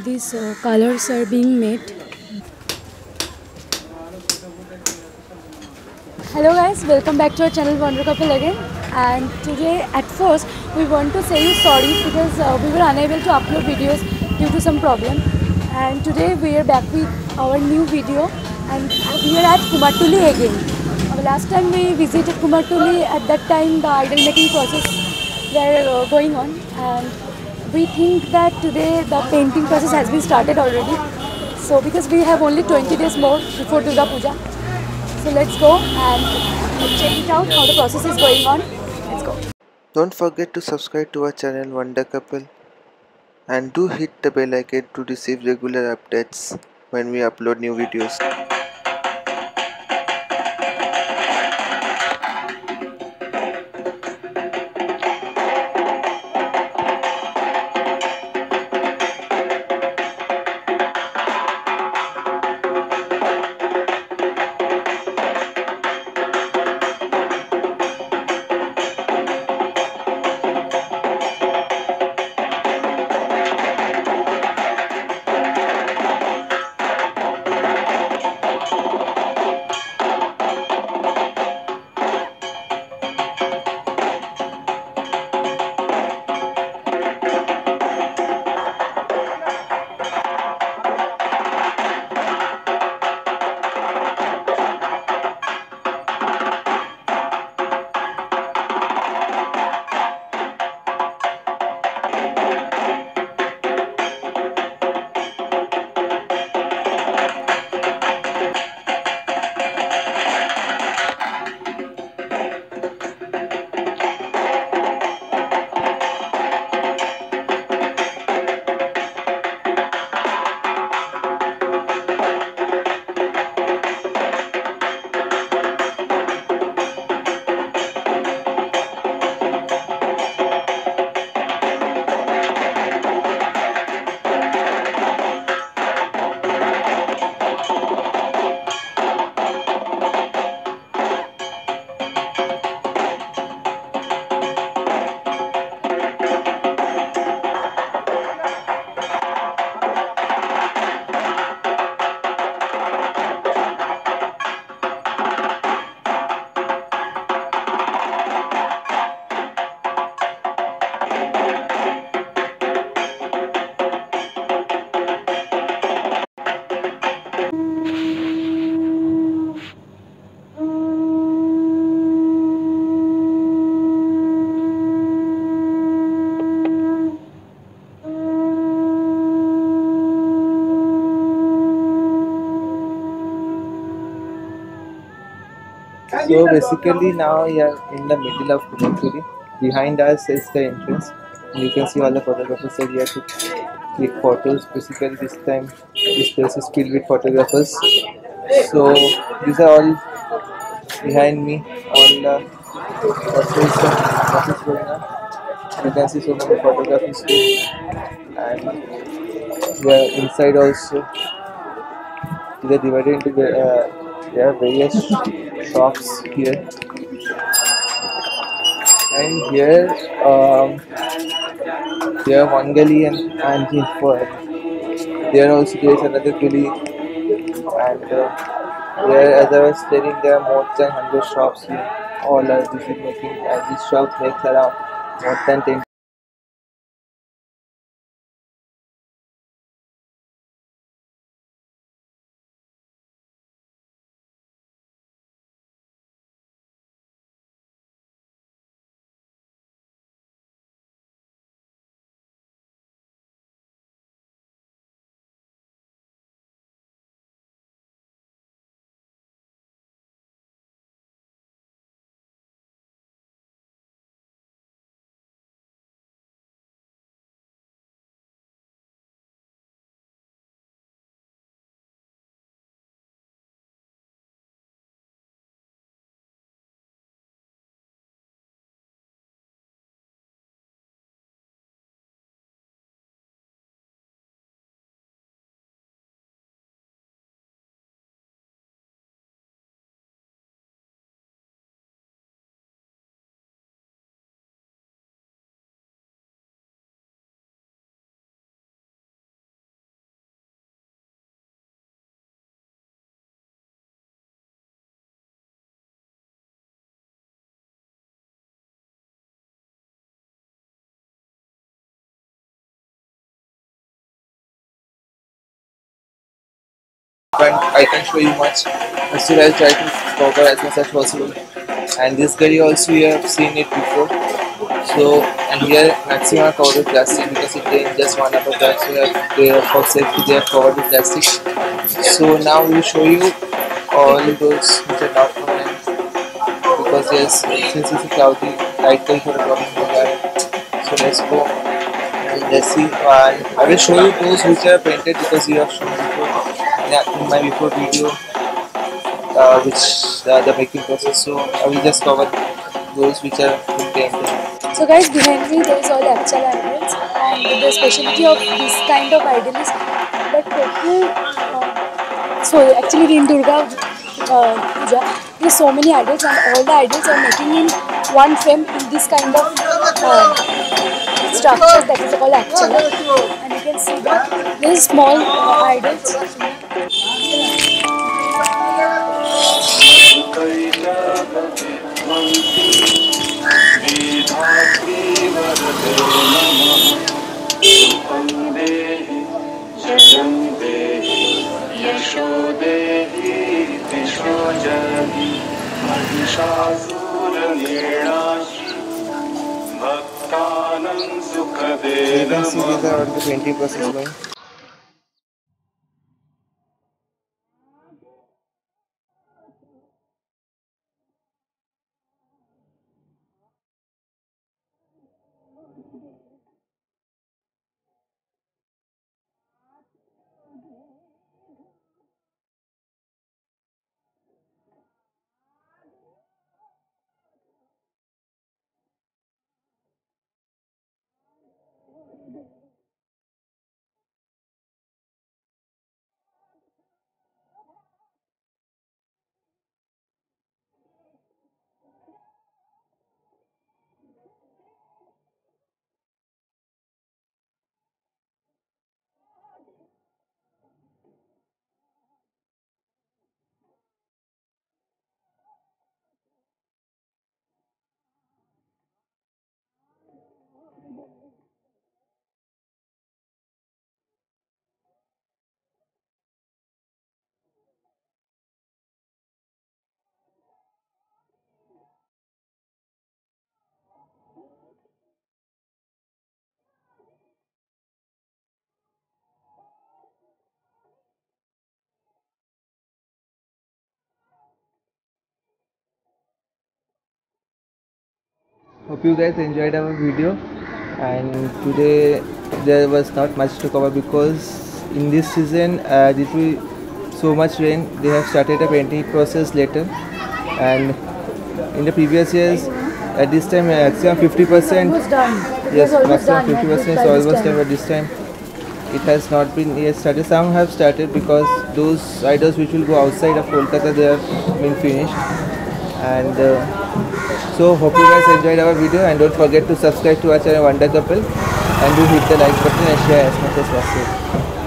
these uh, colors are being made. Hello guys, welcome back to our channel Wander Couple again. And today, at first, we want to say you sorry because uh, we were unable to upload videos due to some problem. And today we are back with our new video, and we are at Kumartuli again. Uh, last time we visited Kumartuli, at that time the idol making process were uh, going on, and we think that today the painting process has been started already. So because we have only 20 days more before Durga Puja, so let's go and check it out how the process is going on. Let's go. Don't forget to subscribe to our channel Wander Couple and do hit the bell icon to receive regular updates when we upload new videos. So basically now we are in the middle of Kumartuli. Behind us is the entrance. You can see all the photographers are here to click photos. Basically this time this place is filled with photographers. So these are all behind me. All the is going on. You can see so many photographers here. And we are inside also. They are divided into the, uh, are various shops here. And here um, there are one gully and, and for there also there is another gully. And uh, there as I was telling there are more than 100 shops here. All are visit making and this shop makes around more than 10 can't I can't show you much. But still I'll try to cover as much as possible. And this curry also you have seen it before. So and here maximum covered with plastic because it contains just one upper bag. So have, they for safety they have covered with plastic. So now we show you all those which are not permanent because yes since it's a cloudy light for a problem so let's go and let's see and I will show you those which are painted because you have shown before in, my before video uh, which uh, the making process so I will just cover those which are painted So guys, behind me there is all actual idols and the specialty of this kind of idol is that total, uh, so actually in Durga uh, Puja, there are so many idols and all the idols are making in one frame in this kind of uh, structure that is called actual and you can see that there is small uh, idols जयं twenty percent hope you guys enjoyed our video. And today there was not much to cover because in this season uh, due to so much rain they have started a painting process later. And in the previous years at this time uh, maximum 50 percent almost done. It yes maximum done. 50 at percent is almost time. done but this time. It has not been yet started. Some have started because those idols which will go outside of kolkata they have been finished. And uh, so hope you guys enjoyed our video and don't forget to subscribe to our channel wander couple and do hit the like button and share as much as possible